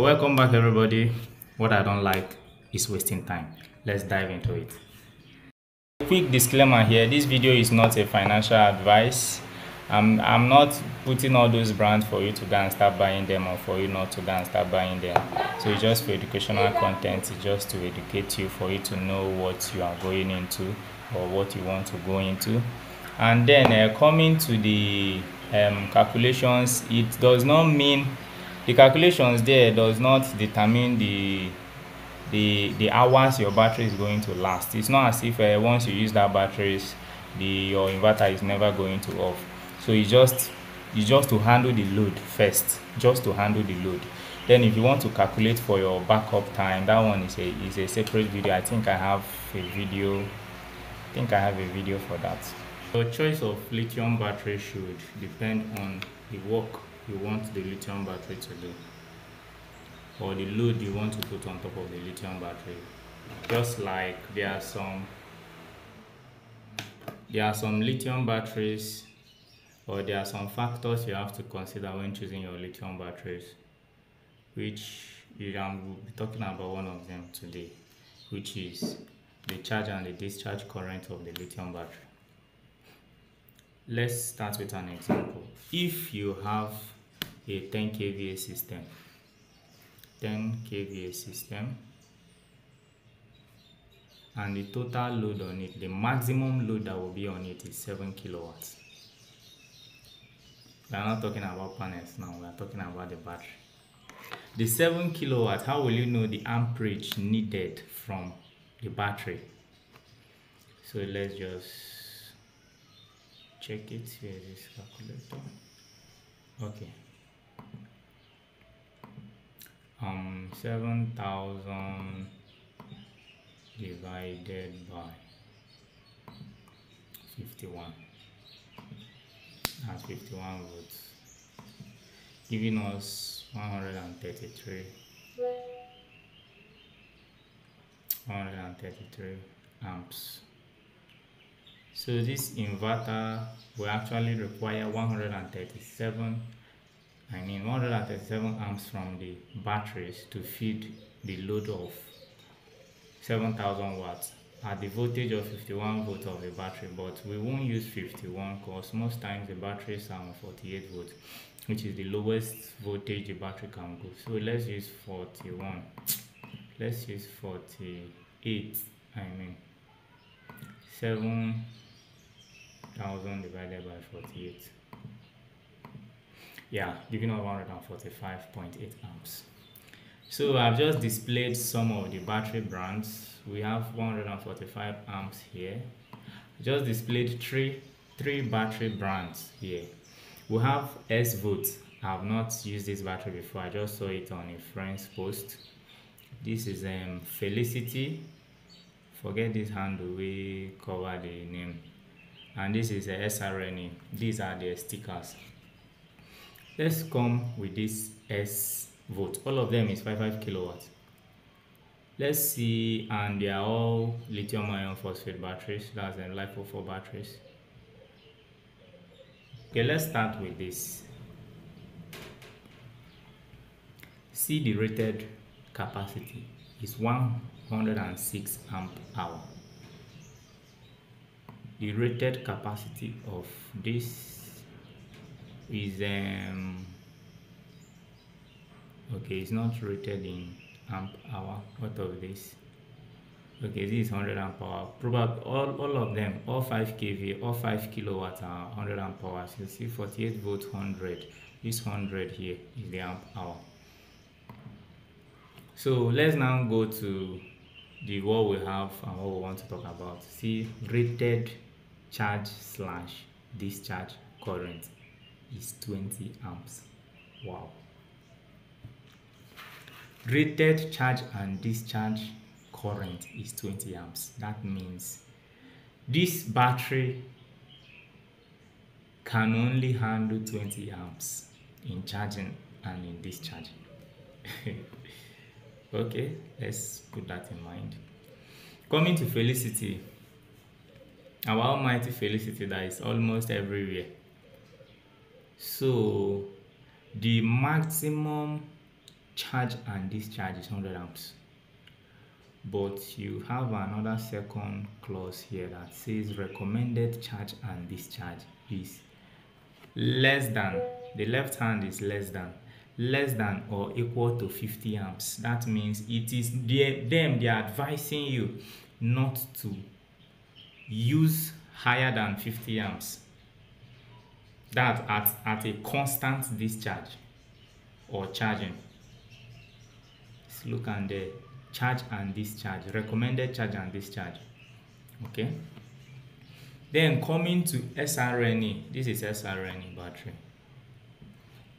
welcome back everybody. What i don't like is wasting time. Let's dive into it. Quick disclaimer here this video is not a financial advice. I'm i'm not putting all those brands for you to go and start buying them or for you not to go and start buying them. So it's just for educational content it's just to educate you for you to know what you are going into or what you want to go into. And then uh, coming to the um, calculations it does not mean the calculations there does not determine the the the hours your battery is going to last. It's not as if uh, once you use that batteries the your inverter is never going to off. So it's just it's just to handle the load first just to handle the load. Then if you want to calculate for your backup time that one is a is a separate video. I think i have a video i think i have a video for that. Your choice of lithium battery should depend on the work you want the lithium battery to do. Or the load you want to put on top of the lithium battery. Just like there are some there are some lithium batteries or there are some factors you have to consider when choosing your lithium batteries which you will be talking about one of them today which is the charge and the discharge current of the lithium battery. Let's start with an example. If you have a 10 kVA system. 10 kVA system. And the total load on it the maximum load that will be on it is 7 kilowatts. We are not talking about panels now we are talking about the battery. The 7 kilowatt how will you know the amperage needed from the battery? So let's just check it here is calculator. Okay um 7000 divided by 51 that's 51 volts giving us 133 133 amps. So this inverter will actually require 137 I mean 137 amps from the batteries to feed the load of 7000 watts at the voltage of 51 volts of the battery but we won't use 51 because most times the batteries are on 48 volts which is the lowest voltage the battery can go. So let's use 41 let's use 48 I mean 7000 divided by 48 yeah giving us 145.8 amps. So i've just displayed some of the battery brands. We have 145 amps here. Just displayed three three battery brands here. We have s volt i have not used this battery before. I just saw it on a friend's post. This is um felicity. Forget this handle we cover the name. And this is a SRNE these are the stickers let's come with this s volt. All of them is 55 kilowatts. Let's see and they are all lithium ion phosphate batteries. That's the LiFePO4 batteries. Okay let's start with this. See the rated capacity is 106 amp hour. The rated capacity of this is um okay it's not rated in amp hour. What of this? Okay this is 100 amp hour. Probably all, all of them all 5 kv all 5 kilowatts are 100 amp hours you see 48 volt 100 this 100 here is the amp hour. So let's now go to the what we have and what we want to talk about. See rated charge slash discharge current is 20 amps. Wow. Rated charge and discharge current is 20 amps. That means this battery can only handle 20 amps in charging and in discharging. Okay let's put that in mind. Coming to felicity. Our almighty felicity that is almost everywhere so the maximum charge and discharge is 100 amps. But you have another second clause here that says recommended charge and discharge is less than the left hand is less than less than or equal to 50 amps. That means it is them they are advising you not to use higher than 50 amps that at, at a constant discharge or charging. Let's look at the charge and discharge recommended charge and discharge okay? Then coming to SRNE this is SRNE battery.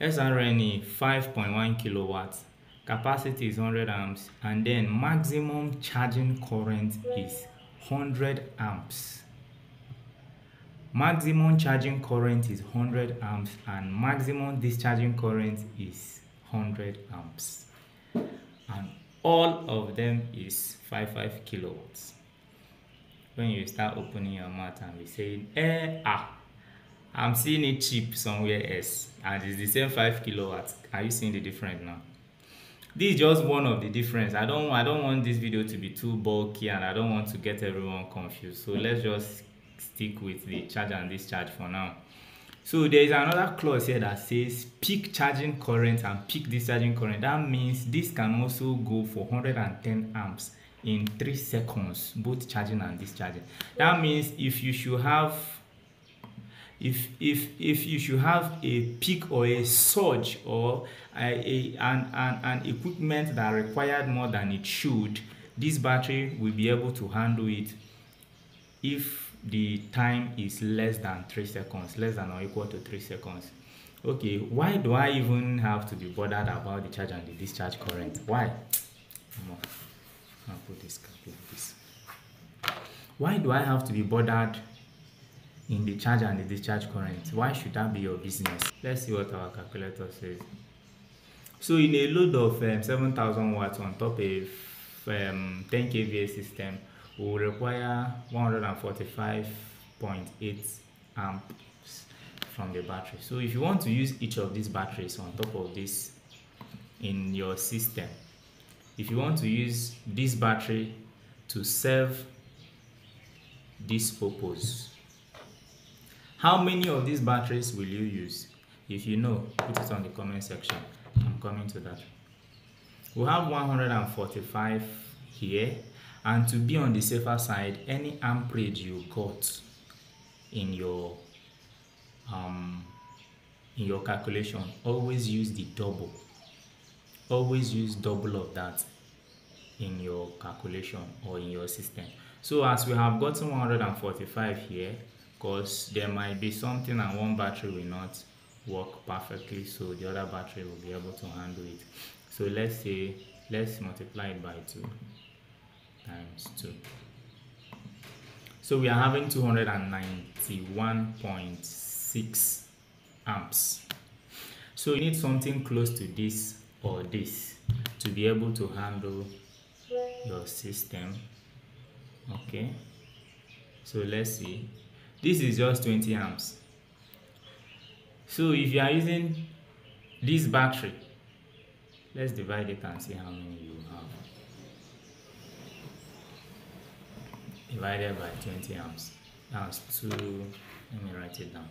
SRNE 5.1 kilowatts capacity is 100 amps and then maximum charging current is 100 amps maximum charging current is 100 amps and maximum discharging current is 100 amps. And all of them is 55 kilowatts. When you start opening your mouth and be saying eh ah i'm seeing it cheap somewhere else and it's the same 5 kilowatts are you seeing the difference now? This is just one of the difference. I don't i don't want this video to be too bulky and i don't want to get everyone confused. So let's just stick with the charge and discharge for now so there is another clause here that says peak charging current and peak discharging current. That means this can also go for 110 amps in 3 seconds, both charging and discharging. That means if you should have if if if you should have a peak or a surge or a, a an, an, an equipment that required more than it should, this battery will be able to handle it if the time is less than 3 seconds, less than or equal to 3 seconds. Okay, why do I even have to be bothered about the charge and the discharge current? Why? I'll put this like this. Why do I have to be bothered in the charge and the discharge current? Why should that be your business? Let's see what our calculator says. So in a load of um, 7000 watts on top of um, 10 kVA system, will require 145.8 amps from the battery. So if you want to use each of these batteries on top of this in your system if you want to use this battery to serve this purpose how many of these batteries will you use? If you know put it on the comment section. I'm coming to that. We have 145 here and to be on the safer side any amperage you got in your um in your calculation always use the double. Always use double of that in your calculation or in your system. So as we have gotten 145 here because there might be something and one battery will not work perfectly so the other battery will be able to handle it. So let's say let's multiply it by 2 times 2. So we are having 291.6 amps. So you need something close to this or this to be able to handle your system. Okay. So let's see. This is just 20 amps. So if you are using this battery, let's divide it and see how many you have. Divided by 20 amps that's 2 let me write it down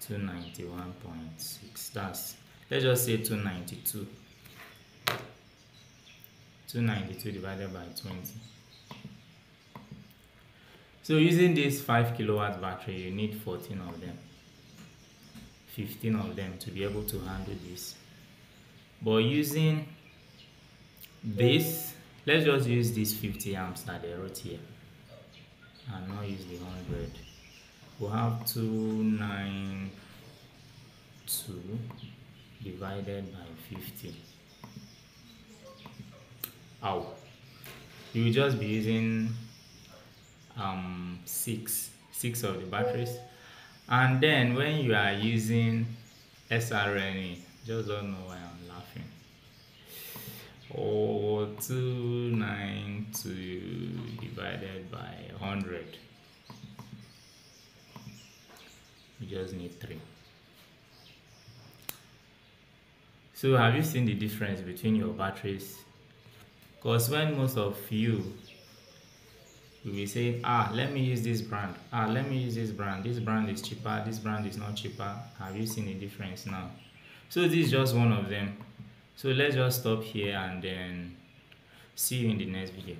291.6 that's let's just say 292 292 divided by 20 so using this 5 kilowatt battery you need 14 of them 15 of them to be able to handle this. But using this let's just use this 50 amps that they wrote here and now use the 100 we have 292 divided by 50 Ow. you will just be using um six six of the batteries. And then when you are using SRNE just don't know why I'm laughing or 292 divided by 100 you just need 3 so have you seen the difference between your batteries? Because when most of you will be saying ah let me use this brand. Ah let me use this brand. This brand is cheaper. This brand is not cheaper. Have you seen the difference now? So this is just one of them so let's just stop here and then see you in the next video